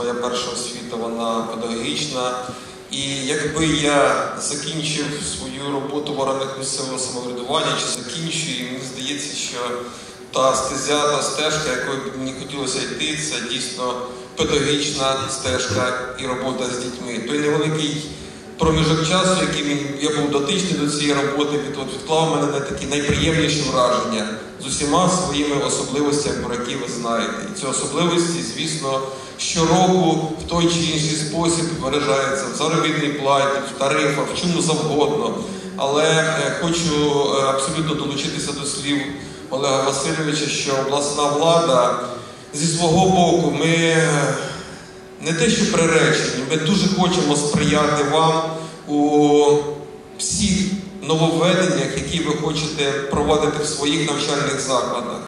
моя перша освіта, вона педагогічна. І якби я закінчив свою роботу в органах місцевого самоврядування чи закінчую, і мені здається, що та стезя, та стежка, якою б мені хотілося йти, це дійсно педагогічна стежка і робота з дітьми. Той невеликий проміжок часу, яким я був дотичний до цієї роботи, від, от, відклав мене на такі найприємніші враження з усіма своїми особливостями, про які ви знаєте. І ці особливості, звісно, щороку в той чи інший спосіб виражаються в заробітній платі, в тарифах, в чому завгодно. Але е, хочу е, абсолютно долучитися до слів Олега Васильовича, що обласна влада зі свого боку ми. е, не те, що приречені, ми дуже хочемо сприяти вам у всіх нововведеннях, які ви хочете проводити в своїх навчальних закладах.